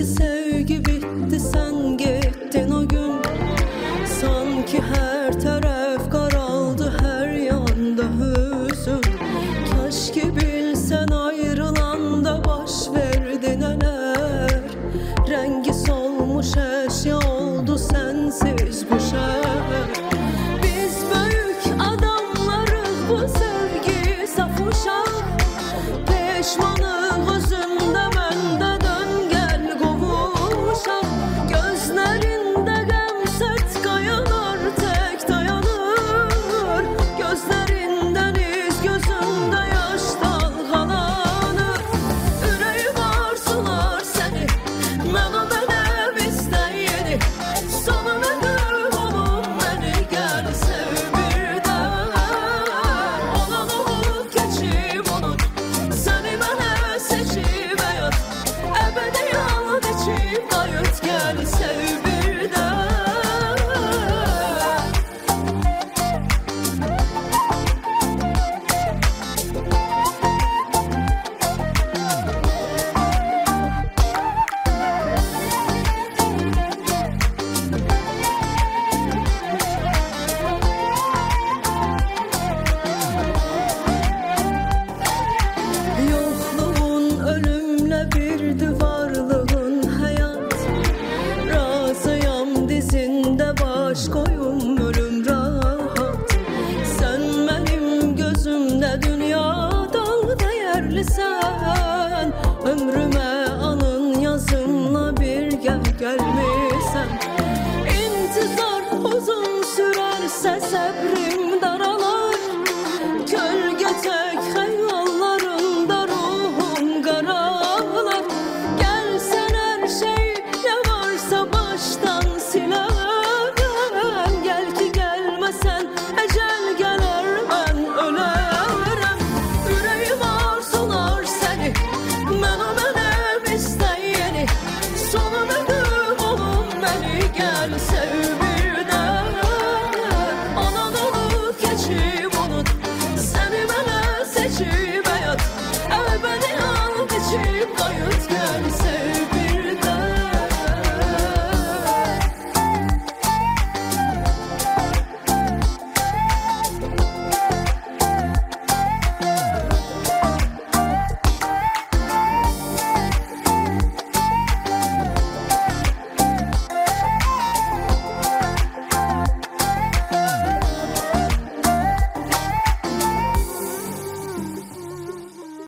Sanki sevgi bitti sen gittin o gün. Sanki her taraf karaldı her yanda hüzün. Keşke bilsen ayrılan da baş verdi neler. Rengi solmuş eşya oldu sensiz bu şehir Biz büyük adamlarız bu sevgi saf uşak take